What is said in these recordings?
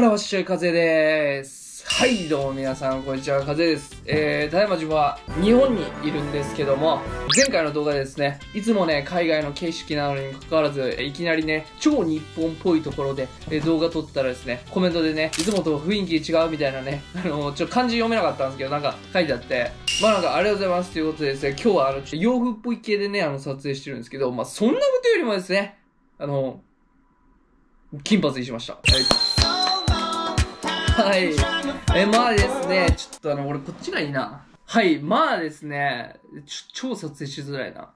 らわっしゃい風です。はい、どうも皆さん、こんにちは、風です。えー、ただいま自分は日本にいるんですけども、前回の動画でですね、いつもね、海外の景色なのにもかかわらず、いきなりね、超日本っぽいところで、え動画撮ったらですね、コメントでね、いつもと雰囲気違うみたいなね、あのちょっと漢字読めなかったんですけど、なんか書いてあって、まあなんかありがとうございますということでですね、今日はあの、ちょっと洋風っぽい系でね、あの、撮影してるんですけど、まあそんなことよりもですね、あの、金髪にしました。はい。はい。え、まあですね、ちょっとあの、俺こっちがいいな。はい、まあですね、超撮影しづらいな。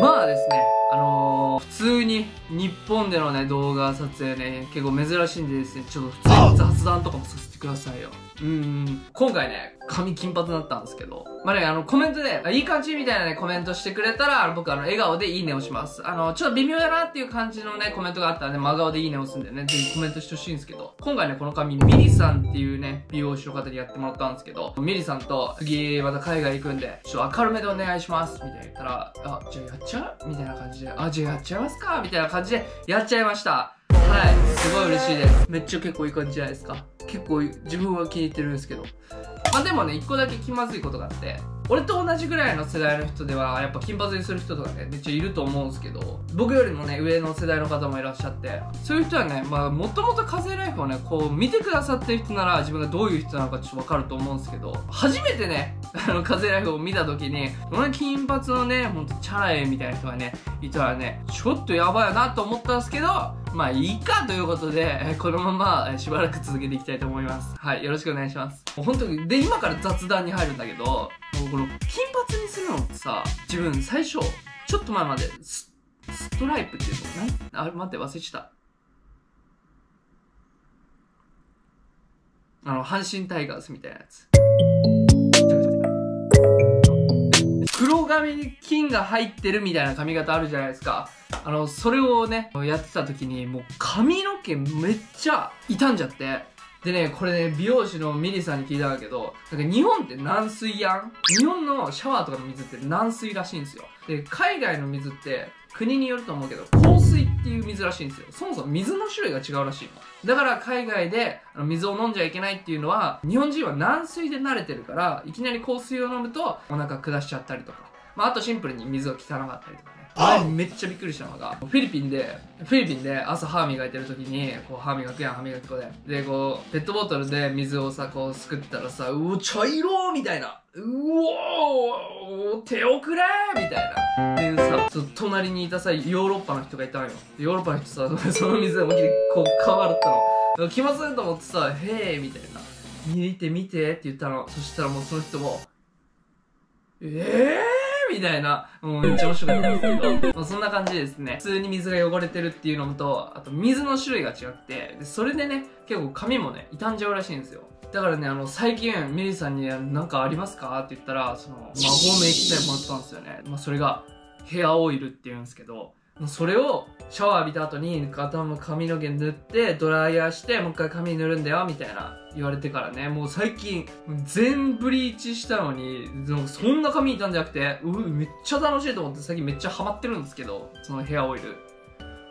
まあですね、あのー、普通に日本でのね、動画撮影ね、結構珍しいんでですね、ちょっと普通に雑談とかもさせてくださいよ。うん、今回ね、髪金髪だったんですけど、まあね、あの、コメントで、いい感じみたいなね、コメントしてくれたら、僕あの、笑顔でいいねをします。あの、ちょっと微妙だなっていう感じのね、コメントがあったらね、真顔でいいねを押すんでね、ぜひコメントしてほしいんですけど、今回ね、この髪、ミリさんっていうね、美容師の方にやってもらったんですけど、ミリさんと、次、また海外行くんで、ちょっと明るめでお願いします、みたいな言ったら、あ、じゃあやっちゃう？みたいな感じで、あ、じゃあやっちゃいますか？みたいな感じで、やっちゃいました。はい、すごい嬉しいです。めっちゃ結構いい感じじゃないですか。結構自分は気に入ってるんですけど。まあでもね、一個だけ気まずいことがあって、俺と同じぐらいの世代の人では、やっぱ金髪にする人とかね、めっちゃいると思うんですけど、僕よりもね、上の世代の方もいらっしゃって、そういう人はね、まあ、もともと風ライフをね、こう、見てくださってる人なら、自分がどういう人なのかちょっとわかると思うんですけど、初めてね、あの、風ライフを見た時に、この金髪のね、ほんとチャラいみたいな人がね、いたらね、ちょっとやばいなと思ったんですけど、まあいいかということで、このまましばらく続けていきたいと思います。はい、よろしくお願いします。本当に、で、今から雑談に入るんだけど、もうこの金髪にするのってさ、自分最初、ちょっと前までス、ストライプっていうの何あれ待って忘れちゃった。あの、阪神タイガースみたいなやつ。髪に金が入ってるみたいな髪型あるじゃないですか。あの、それをね、やってた時に、もう髪の毛めっちゃ傷んじゃって。でね、これね、美容師のミリさんに聞いたんだけど、なんか日本って軟水やん日本のシャワーとかの水って軟水らしいんですよ。で、海外の水って国によると思うけど、香水っていう水らしいんですよ。そもそも水の種類が違うらしいの。だから海外で水を飲んじゃいけないっていうのは、日本人は軟水で慣れてるから、いきなり香水を飲むとお腹下しちゃったりとか。まあ、あとシンプルに水が汚かったりとかね。めっちゃびっくりしたのが、フィリピンで、フィリピンで朝歯磨いてる時に、こう歯磨くやん、歯磨き粉で。で、こう、ペットボトルで水をさ、こうすくったらさ、うお、茶色みたいな。うお手遅れみたいな。でさ、ちょっと隣にいたさ、ヨーロッパの人がいたのよ。ヨーロッパの人さ、その水で思いっきりこう、変わったの。気まずいと思ってさ、へえみたいな。見て見てって言ったの。そしたらもうその人も、ええーみたいな、もうめっちゃ面白かったんですけど、まあ、そんな感じでですね、普通に水が汚れてるっていうのと、あと水の種類が違って、でそれでね、結構髪もね、傷んじゃうらしいんですよ。だからね、あの、最近、ミリさんに何かありますか？って言ったら、その、魔法の液体もらったんですよね。まあ、それが、ヘアオイルって言うんですけど、それをシャワー浴びた後に頭髪の毛塗ってドライヤーしてもう一回髪塗るんだよみたいな言われてからね。もう最近全ブリーチしたのにそんな髪いたんじゃなくてうめっちゃ楽しいと思って最近めっちゃハマってるんですけどそのヘアオイル。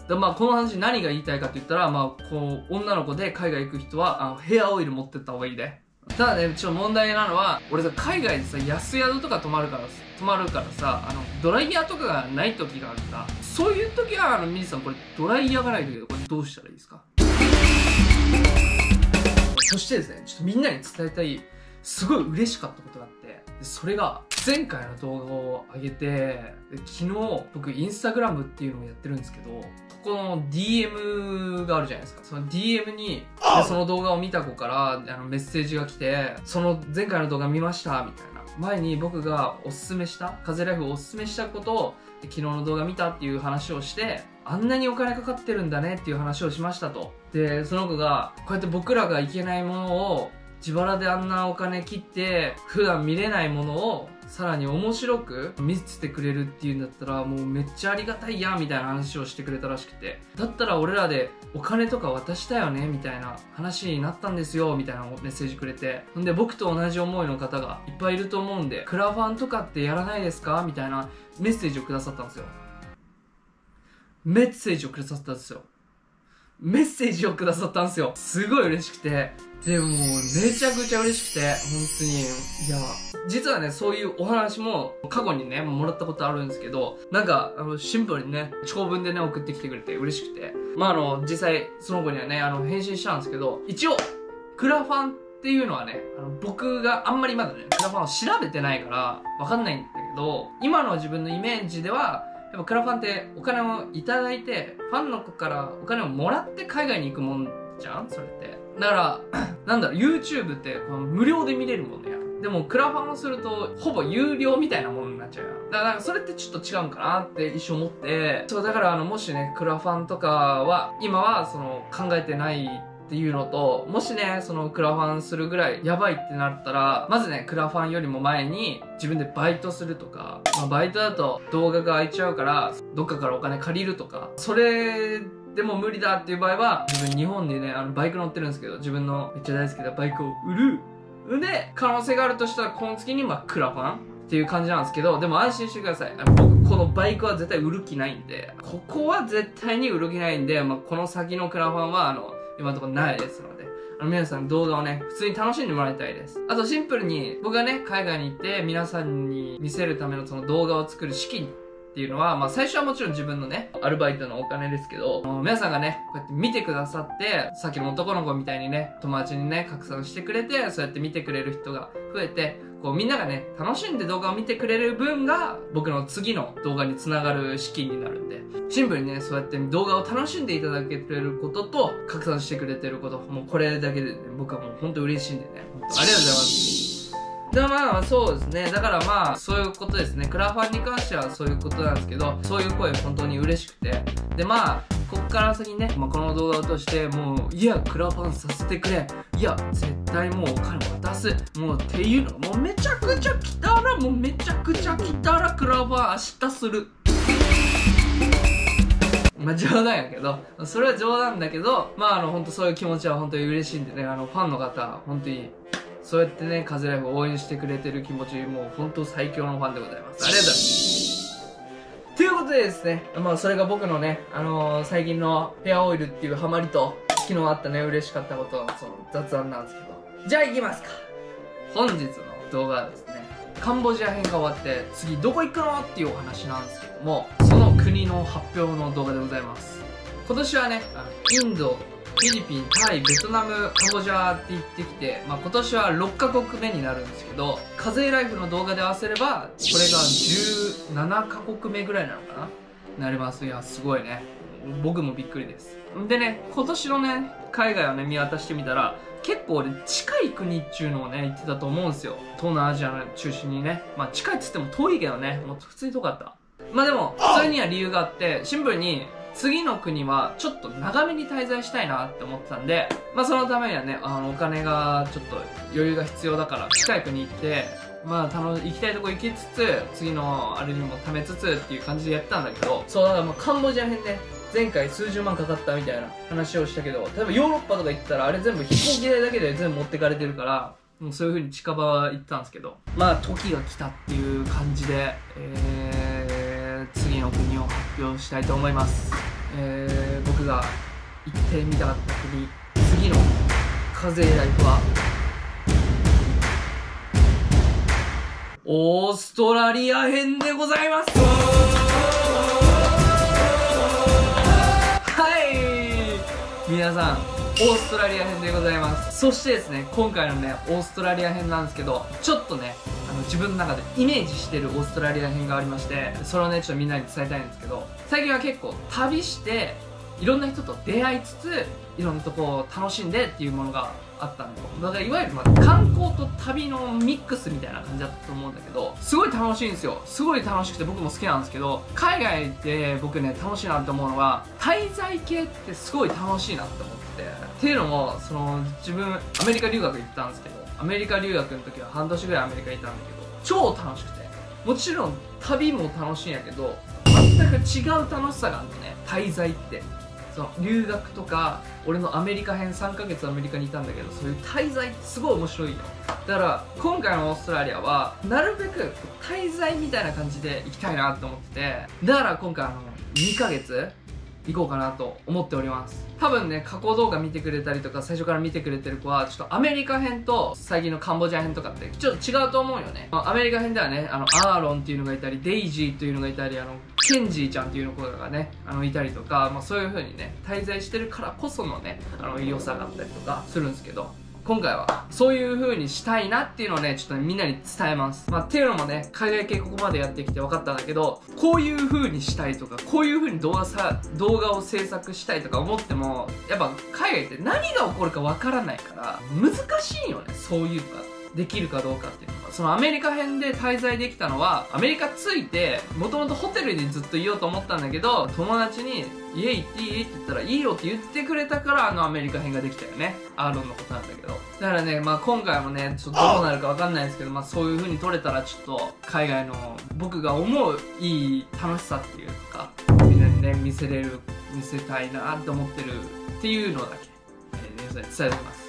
でまあこの話何が言いたいかって言ったらまあこう女の子で海外行く人はあのヘアオイル持ってった方がいいで。ただねちょっと問題なのは俺さ海外でさ安宿とか泊まるから泊まるからさあのドライヤーとかがない時があるんだ。そういう時はあのミリさんこれドライヤーがないんだけどこれどうしたらいいですか？そしてですねちょっとみんなに伝えたいすごい嬉しかったことがあって。それが前回の動画を上げて昨日僕インスタグラムっていうのをやってるんですけどここの DM があるじゃないですか。その DM にその動画を見た子からあのメッセージが来てその前回の動画見ましたみたいな。前に僕がおすすめした風ライフをおすすめしたことを昨日の動画見たっていう話をしてあんなにお金かかってるんだねっていう話をしましたと。でその子がこうやって僕らがいけないものを自腹であんなお金切って普段見れないものをさらに面白く見せてくれるっていうんだったらもうめっちゃありがたいやみたいな話をしてくれたらしくて。だったら俺らでお金とか渡したよねみたいな話になったんですよみたいなメッセージくれて。んで僕と同じ思いの方がいっぱいいると思うんでクラファンとかってやらないですか？みたいなメッセージをくださったんですよ。メッセージをくださったんですよ。メッセージをくださったんですよ。すごい嬉しくて。でも、めちゃくちゃ嬉しくて、本当に、いや、実はね、そういうお話も過去にね、もらったことあるんですけど、なんか、あの、シンプルにね、長文でね、送ってきてくれて嬉しくて。まあ、あの、実際、その子にはね、あの、返信したんですけど、一応、クラファンっていうのはね、あの僕があんまりまだね、クラファンを調べてないから、わかんないんだけど、今の自分のイメージでは、やっぱクラファンってお金をいただいて、ファンの子からお金をもらって海外に行くもんじゃん？それって。だから、なんだろう、YouTube ってこの無料で見れるもんね。でも、クラファンをすると、ほぼ有料みたいなものになっちゃうよ。だから、それってちょっと違うんかなって一瞬思って、そう、だから、あの、もしね、クラファンとかは、今は、その、考えてないっていうのと、もしね、そのクラファンするぐらいやばいってなったら、まずね、クラファンよりも前に自分でバイトするとか、まあ、バイトだと動画が空いちゃうから、どっかからお金借りるとか、それでも無理だっていう場合は、自分日本でね、あのバイク乗ってるんですけど、自分のめっちゃ大好きなバイクを売る。で、可能性があるとしたら、この月にまあクラファンっていう感じなんですけど、でも安心してください。僕、このバイクは絶対売る気ないんで、ここは絶対に売る気ないんで、まあ、この先のクラファンは、あの、今のところないですので、あの皆さん動画をね、普通に楽しんでもらいたいです。あとシンプルに、僕がね、海外に行って皆さんに見せるためのその動画を作る資金っていうのは、まあ最初はもちろん自分のね、アルバイトのお金ですけど、皆さんがね、こうやって見てくださって、さっきの男の子みたいにね、友達にね、拡散してくれて、そうやって見てくれる人が増えて、こうみんながね、楽しんで動画を見てくれる分が、僕の次の動画につながる資金になるんで、シンプルにね、そうやって動画を楽しんでいただけてることと、拡散してくれてること、もうこれだけでね、僕はもう本当嬉しいんでね、本当ありがとうございます。でまあそうですね。だからまあそういうことですね。クラファンに関してはそういうことなんですけどそういう声本当に嬉しくて。でまあこっから先ね、まあ、この動画を通してもういやクラファンさせてくれ。いや絶対もうお金渡す。もうっていうの。もうめちゃくちゃ来たらもうめちゃくちゃ来たらクラファン明日する。まあ冗談やけど、それは冗談だけど、まああの本当そういう気持ちは本当に嬉しいんでね、あのファンの方、本当にそうやってね、カズライフを応援してくれてる気持ち、もう本当最強のファンでございます。ありがとうございます。ということでですね、まあそれが僕のね、あのー、最近のヘアオイルっていうハマりと、昨日あったね、嬉しかったこと、その雑談なんですけど。じゃあ行きますか。本日の動画はですね、カンボジア編が終わって、次どこ行くのっていうお話なんですけども、その国の発表の動画でございます。今年はね、インド、フィリピン、タイ、ベトナム、カンボジアって言ってきて、まあ、今年は6カ国目になるんですけど、課税ライフの動画で合わせれば、これが17カ国目ぐらいなのかな？なります。いや、すごいね。僕もびっくりです。でね、今年のね、海外をね、見渡してみたら、結構俺近い国っていうのをね、言ってたと思うんですよ。東南アジアの中心にね。まあ近いっつっても遠いけどね、もう普通に遠かった。まあでも、普通には理由があって、シンプルに、次の国はちょっと長めに滞在したいなって思ってたんで、まあそのためにはね、あの、お金がちょっと余裕が必要だから、近い国行って、まあ、行きたいとこ行きつつ、次のあれにも貯めつつっていう感じでやったんだけど、そう、だからまあカンボジア編ね、前回数十万かかったみたいな話をしたけど、例えばヨーロッパとか行ったらあれ全部飛行機代だけで全部持ってかれてるから、もうそういう風に近場は行ったんですけど、まあ時が来たっていう感じで、えー、の国を発表したいと思います。えー、僕が行ってみたかった国次の風ライフは？オーストラリア編でございます。はい。皆さんオーストラリア編でございます。そしてですね今回のねオーストラリア編なんですけどちょっとね自分の中でイメージしてるオーストラリア編がありましてそれをねちょっとみんなに伝えたいんですけど最近は結構旅していろんな人と出会いつついろんなとこを楽しんでっていうものがあったんでだからいわゆるま観光と旅のミックスみたいな感じだったと思うんだけどすごい楽しいんですよ。すごい楽しくて僕も好きなんですけど海外で僕ね楽しいなって思うのは滞在系ってすごい楽しいなって思ってっていうのもその自分アメリカ留学行ったんですけどアメリカ留学の時は半年ぐらいアメリカにいたんだけど超楽しくて。もちろん旅も楽しいんやけど全く違う楽しさがあるのね滞在って。その留学とか俺のアメリカ編3ヶ月アメリカにいたんだけどそういう滞在ってすごい面白いよだから今回のオーストラリアはなるべく滞在みたいな感じで行きたいなって思ってて。だから今回あの2ヶ月いこうかなと思っております。多分ね過去動画見てくれたりとか最初から見てくれてる子はちょっとアメリカ編と最近のカンボジア編とかってちょっと違うと思うよね。アメリカ編ではねあのアーロンっていうのがいたりデイジーというのがいたりあのケンジーちゃんっていうの子がねあのいたりとか、まあ、そういう風にね滞在してるからこそのねあの良さがあったりとかするんですけど。今回はそういう風にしたいなっていうのをねちょっと、ね、みんなに伝えます。まあっていうのもね海外系ここまでやってきて分かったんだけどこういう風にしたいとかこういう風に動画さ動画を制作したいとか思ってもやっぱ海外って何が起こるか分からないから難しいよねそういうのが。できるかどうかっていうのはそのアメリカ編で滞在できたのはアメリカ着いてもともとホテルにずっといようと思ったんだけど友達に「家行っていい?」って言ったら「いいよ」って言ってくれたからあのアメリカ編ができたよねアーロンのことなんだけどだからね、まあ、今回もねちょっとどうなるか分かんないですけど、まあ、そういう風に撮れたらちょっと海外の僕が思ういい楽しさっていうかみんなにね見せれる見せたいなって思ってるっていうのだけ、えー、皆さんに伝えておきます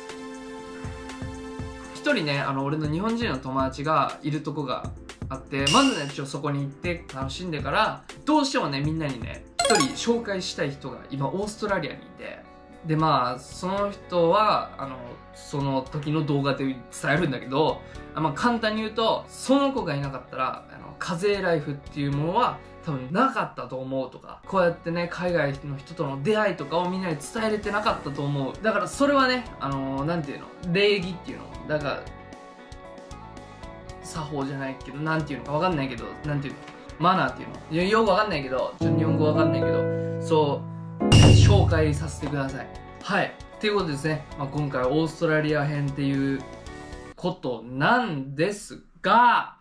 一人ねあの俺の日本人の友達がいるとこがあってまずねちょそこに行って楽しんでからどうしてもねみんなにね一人紹介したい人が今オーストラリアにいて。でまあその人はあのその時の動画で伝えるんだけど、まあ、簡単に言うとその子がいなかったらあの課税ライフっていうものは多分なかったと思うとかこうやってね海外の人との出会いとかをみんなに伝えれてなかったと思う。だからそれはねあの何て言うの礼儀っていうの。だから作法じゃないけどなんていうのか分かんないけどなんていうのマナーっていうの。いよく分かんないけどちょっと日本語分かんないけどそう紹介させてください。はい。っていうことですね、まあ、今回オーストラリア編っていうことなんですが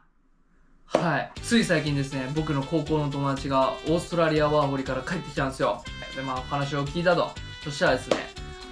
はい。つい最近ですね、僕の高校の友達がオーストラリアワーホリから帰ってきたんですよ。で、まあ話を聞いたと。そしたらですね、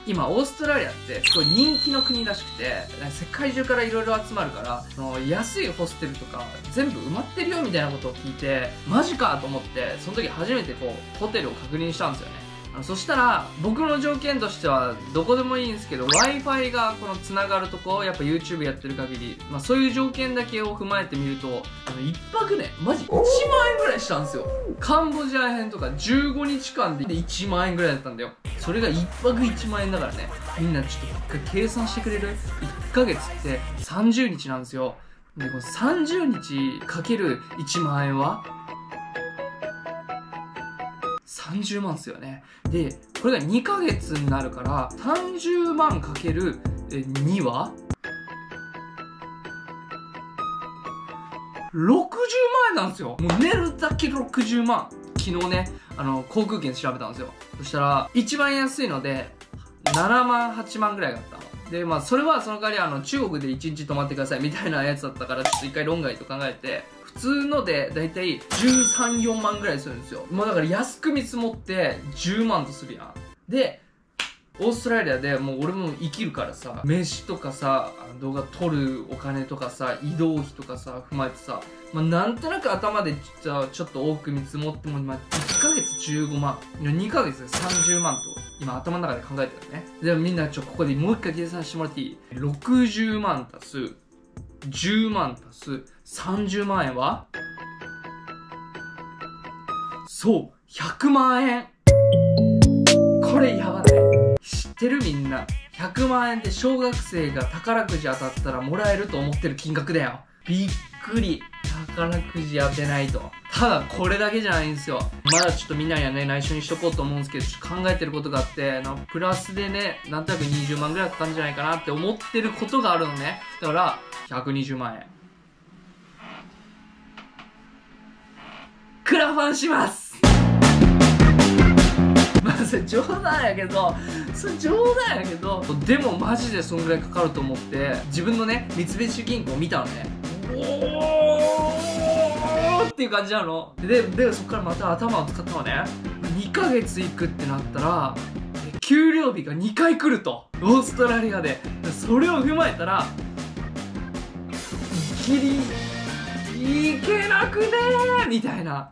今オーストラリアってすごい人気の国らしくて世界中からいろいろ集まるからその安いホステルとか全部埋まってるよみたいなことを聞いてマジかと思ってその時初めてこうホテルを確認したんですよねそしたら僕の条件としてはどこでもいいんですけど w i f i がこのつながるとこやっぱ YouTube やってる限り、まあ、そういう条件だけを踏まえてみるとあの1泊ねマジ1万円ぐらいしたんですよ。カンボジア編とか15日間で1万円ぐらいだったんだよ。それが1泊1万円だからね。みんなちょっと一回計算してくれる？1ヶ月って30日なんですよ。でこの30日かける1万円は？30万ですよね。で、これが2ヶ月になるから、30万かける2は？60万円なんですよ。もう寝るだけ60万。昨日ね、あの、航空券調べたんですよ。そしたら、一番安いので、7万、8万ぐらいだったの。で、まあ、それはその代わり、あの、中国で1日泊まってくださいみたいなやつだったから、ちょっと一回論外と考えて、普通のでだいたい13、4万ぐらいするんですよ。まあだから安く見積もって10万とするやん。で、オーストラリアでもう俺も生きるからさ、飯とかさ、動画撮るお金とかさ、移動費とかさ、踏まえてさ、まあなんとなく頭でちょっと多く見積もっても、まあ1ヶ月15万、2ヶ月で30万と今頭の中で考えてるね。でもみんなちょ、ここでもう一回計算してもらっていい ?60 万足す10万足す30万円は？そう、100万円これやばない知ってるみんな。100万円って小学生が宝くじ当たったらもらえると思ってる金額だよ。びっくり。宝くじ当てないと。ただ、これだけじゃないんですよ。まだちょっとみんなにはね、内緒にしとこうと思うんですけど、ちょっと考えてることがあって、なプラスでね、なんとなく20万ぐらいかかるんじゃないかなって思ってることがあるのね。だから、120万円。クラファンしますまあそれ冗談やけどそれ冗談やけどでもマジでそんぐらいかかると思って自分のね三菱銀行見たのねおーっていう感じなの。ででそっからまた頭を使ったのね。2ヶ月行くってなったら給料日が2回来ると。オーストラリアで。それを踏まえたらギリ行けなくねーみたいな。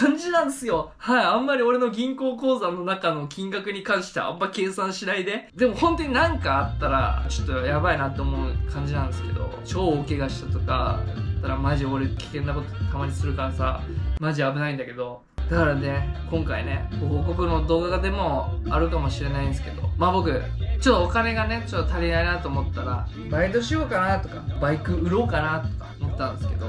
感じなんですよ。はい。あんまり俺の銀行口座の中の金額に関してはあんま計算しないで。でも本当になんかあったら、ちょっとやばいなって思う感じなんですけど、超大怪我したとか、だったらマジ俺危険なことたまにするからさ、マジ危ないんだけど、だからね今回ねご報告の動画でもあるかもしれないんですけどまあ僕ちょっとお金がねちょっと足りないなと思ったらバイトしようかなとかバイク売ろうかなとか思ったんですけど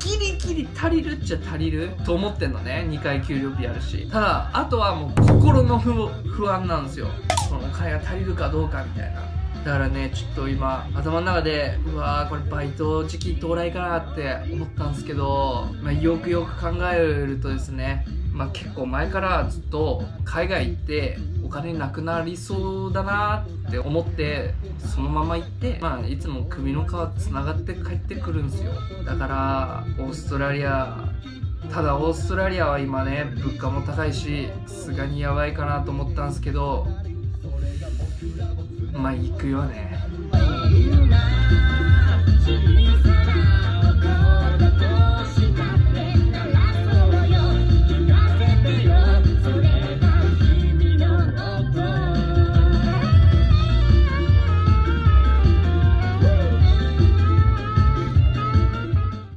ギリギリ足りるっちゃ足りると思ってんのね。2回給料日あるし。ただあとはもう心の不安なんですよ。そのお金が足りるかどうかみたいな。だからねちょっと今頭の中でうわーこれバイト時期到来かなって思ったんですけど、まあ、よくよく考えるとですねまあ、結構前からずっと海外行ってお金なくなりそうだなって思ってそのまま行って、まあ、いつも首の皮つながって帰ってくるんですよ。だからオーストラリアただオーストラリアは今ね物価も高いしさすがにやばいかなと思ったんですけどまあ行くよね。